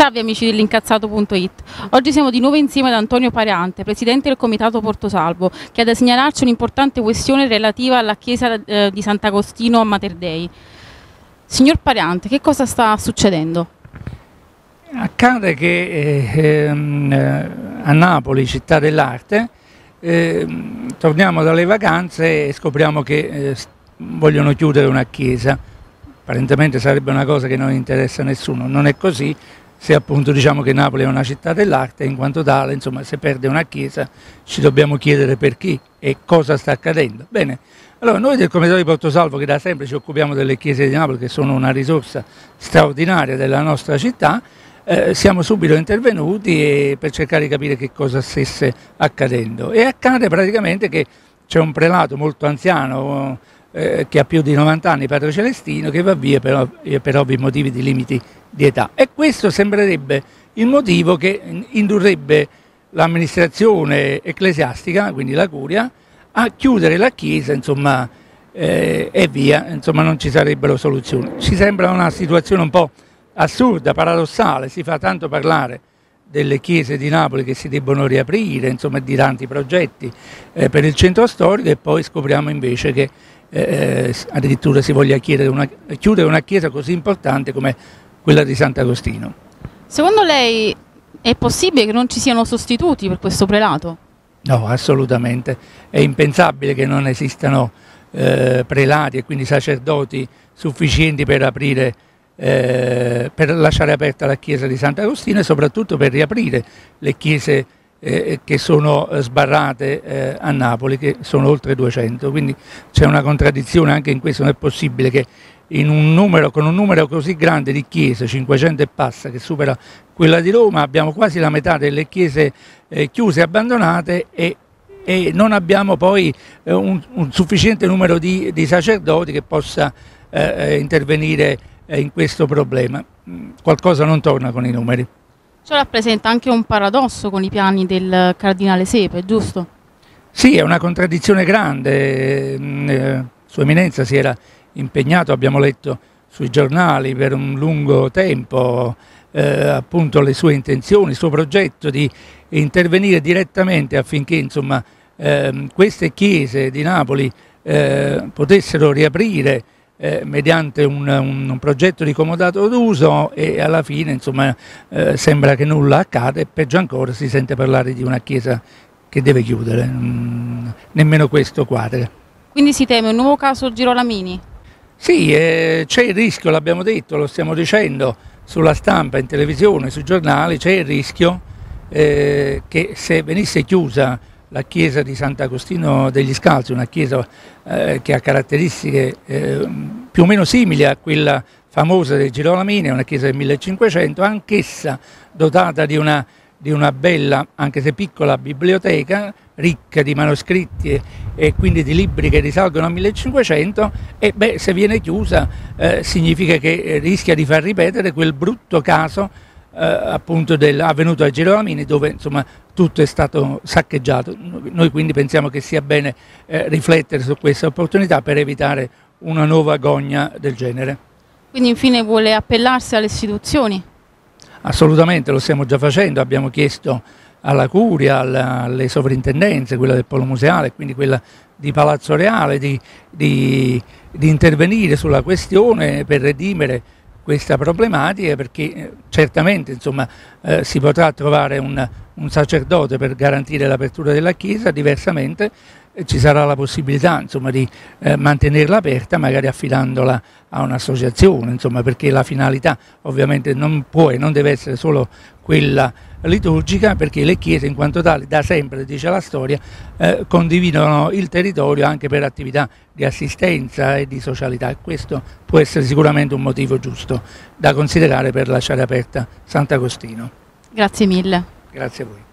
Salve amici dell'incazzato.it, oggi siamo di nuovo insieme ad Antonio Pareante, presidente del comitato Portosalvo, che ha da segnalarci un'importante questione relativa alla chiesa eh, di Sant'Agostino a Mater Dei. Signor Pareante, che cosa sta succedendo? Accade che eh, ehm, eh, a Napoli, città dell'arte, eh, torniamo dalle vacanze e scopriamo che eh, vogliono chiudere una chiesa. Apparentemente sarebbe una cosa che non interessa a nessuno, non è così, se appunto diciamo che Napoli è una città dell'arte, in quanto tale, insomma, se perde una chiesa ci dobbiamo chiedere per chi e cosa sta accadendo. Bene, allora noi del Comitato di Porto Salvo, che da sempre ci occupiamo delle chiese di Napoli, che sono una risorsa straordinaria della nostra città, eh, siamo subito intervenuti per cercare di capire che cosa stesse accadendo. E accade praticamente che c'è un prelato molto anziano, eh, che ha più di 90 anni, padre Celestino, che va via per, per ovvi motivi di limiti di età. E questo sembrerebbe il motivo che indurrebbe l'amministrazione ecclesiastica, quindi la curia, a chiudere la chiesa, insomma, eh, e via, insomma non ci sarebbero soluzioni. Ci sembra una situazione un po' assurda, paradossale, si fa tanto parlare delle chiese di Napoli che si debbono riaprire, insomma di tanti progetti eh, per il centro storico e poi scopriamo invece che eh, addirittura si voglia una, chiudere una chiesa così importante come quella di Sant'Agostino. Secondo lei è possibile che non ci siano sostituti per questo prelato? No, assolutamente. È impensabile che non esistano eh, prelati e quindi sacerdoti sufficienti per aprire eh, per lasciare aperta la chiesa di Sant'Agostino e soprattutto per riaprire le chiese eh, che sono sbarrate eh, a Napoli, che sono oltre 200. Quindi c'è una contraddizione anche in questo, non è possibile che un numero, con un numero così grande di chiese, 500 e passa, che supera quella di Roma, abbiamo quasi la metà delle chiese eh, chiuse abbandonate e, e, non abbiamo poi eh, un, un, sufficiente numero di, di sacerdoti che possa eh, eh intervenire eh, in questo problema. Mm, qualcosa non torna con i numeri. Ciò rappresenta anche un paradosso con i piani del cardinale Sepe, giusto? Sì, è una contraddizione grande. Mm, eh, Sua Eminenza si era impegnato, abbiamo letto sui giornali per un lungo tempo, eh, appunto le sue intenzioni, il suo progetto di intervenire direttamente affinché insomma, eh, queste chiese di Napoli eh, potessero riaprire eh, mediante un, un, progetto di comodato d'uso e alla fine insomma, eh, sembra che nulla accade e peggio ancora si sente parlare di una chiesa che deve chiudere, mm, nemmeno questo quadra. Quindi si teme un nuovo caso Girolamini? Sì, eh, c'è il rischio, l'abbiamo detto, lo stiamo dicendo sulla stampa, in televisione, sui giornali, c'è il rischio eh, che se venisse chiusa la chiesa di Sant'Agostino degli Scalzi, una chiesa eh, che ha caratteristiche eh, più o meno simili a quella famosa dei Girolamini, una chiesa del 1500, anch'essa dotata di una, di una, bella, anche se piccola, biblioteca, ricca di manoscritti e, e quindi di libri che risalgono al 1500 e beh, se viene chiusa eh, significa che rischia di far ripetere quel brutto caso eh, appunto del, avvenuto a Girolamini dove insomma tutto è stato saccheggiato. Noi quindi pensiamo che sia bene eh, riflettere su questa opportunità per evitare una nuova gogna del genere. Quindi infine vuole appellarsi alle istituzioni? Assolutamente, lo stiamo già facendo, abbiamo chiesto alla Curia, alla, alle sovrintendenze, quella del Polo Museale, quindi quella di Palazzo Reale, di, di, di intervenire sulla questione per redimere questa problematica perché eh, certamente insomma, eh, si potrà trovare un, un, sacerdote per garantire l'apertura della Chiesa, diversamente ci sarà la possibilità insomma, di eh, mantenerla aperta magari affidandola a un'associazione, perché la finalità ovviamente non può e non deve essere solo quella liturgica perché le chiese in quanto tali da sempre, dice la storia, eh, condividono il territorio anche per attività di assistenza e di socialità e questo può essere sicuramente un motivo giusto da considerare per lasciare aperta Sant'Agostino. Grazie mille. Grazie a voi.